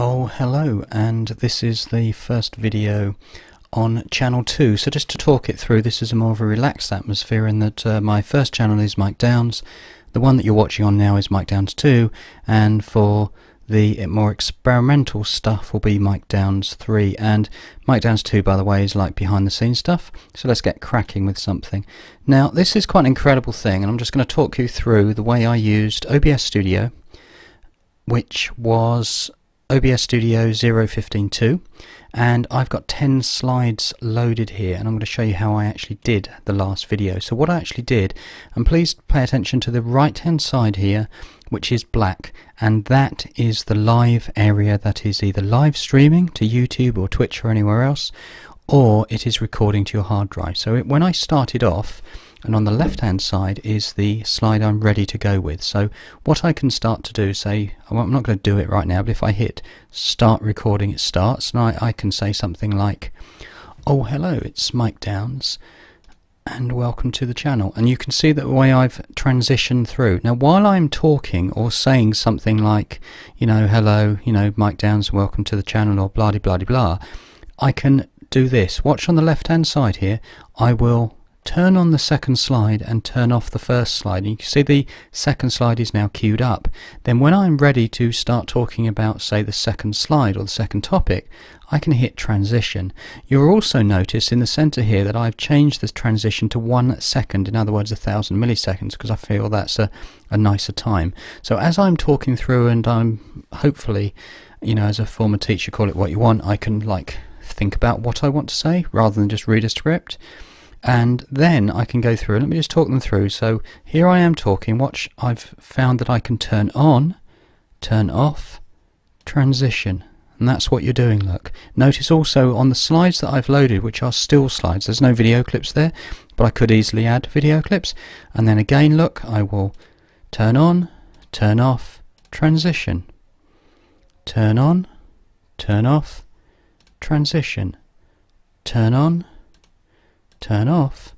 Oh hello and this is the first video on channel 2 so just to talk it through this is a more of a relaxed atmosphere in that uh, my first channel is Mike Downes. The one that you're watching on now is Mike Downes 2 and for the more experimental stuff will be Mike Downes 3 and Mike Downes 2 by the way is like behind the scenes stuff so let's get cracking with something. Now this is quite an incredible thing and I'm just going to talk you through the way I used OBS Studio which was OBS Studio 0152 and I've got 10 slides loaded here and I'm going to show you how I actually did the last video. So what I actually did, and please pay attention to the right hand side here which is black and that is the live area that is either live streaming to YouTube or Twitch or anywhere else or it is recording to your hard drive. So it, when I started off and on the left hand side is the slide I'm ready to go with. So what I can start to do, say, I'm not going to do it right now, but if I hit start recording it starts and I, I can say something like, oh hello, it's Mike Downes and welcome to the channel and you can see the way I've transitioned through. Now while I'm talking or saying something like, you know, hello, you know, Mike Downes, welcome to the channel or blah blah blah blah, I can do this. Watch on the left hand side here, I will turn on the second slide and turn off the first slide. And you can see the second slide is now queued up. Then when I'm ready to start talking about say the second slide or the second topic, I can hit transition. You'll also notice in the center here that I've changed this transition to one second, in other words a thousand milliseconds, because I feel that's a, a nicer time. So as I'm talking through and I'm hopefully, you know, as a former teacher, call it what you want, I can like think about what I want to say rather than just read a script and then I can go through let me just talk them through. So here I am talking watch I've found that I can turn on turn off transition. And that's what you're doing look. Notice also on the slides that I've loaded which are still slides there's no video clips there but I could easily add video clips. And then again look I will turn on turn off transition. Turn on turn off transition. Turn on turn off,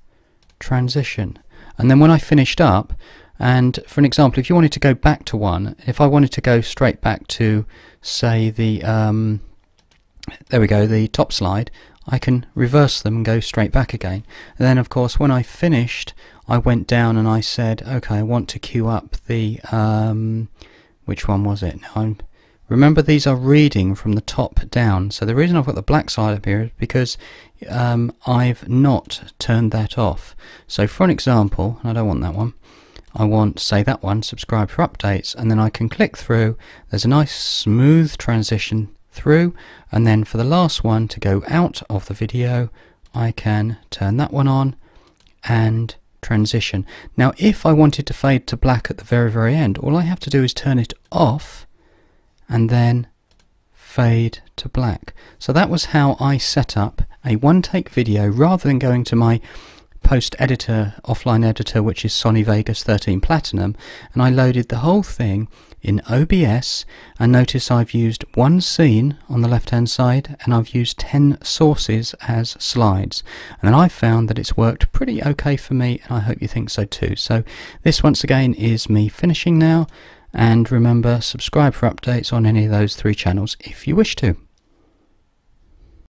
transition. And then when I finished up, and for an example, if you wanted to go back to one, if I wanted to go straight back to, say, the, um, there we go, the top slide, I can reverse them and go straight back again. And then, of course, when I finished, I went down and I said, okay, I want to queue up the, um, which one was it? Now I'm Remember these are reading from the top down. So the reason I've got the black side up here is because um, I've not turned that off. So for an example, I don't want that one, I want, say that one, subscribe for updates, and then I can click through. There's a nice smooth transition through, and then for the last one to go out of the video, I can turn that one on and transition. Now if I wanted to fade to black at the very very end, all I have to do is turn it off and then fade to black. So that was how I set up a one take video rather than going to my post editor, offline editor, which is Sony Vegas 13 Platinum, and I loaded the whole thing in OBS. And notice I've used one scene on the left hand side and I've used 10 sources as slides. And then I found that it's worked pretty okay for me, and I hope you think so too. So, this once again is me finishing now. And remember, subscribe for updates on any of those three channels if you wish to.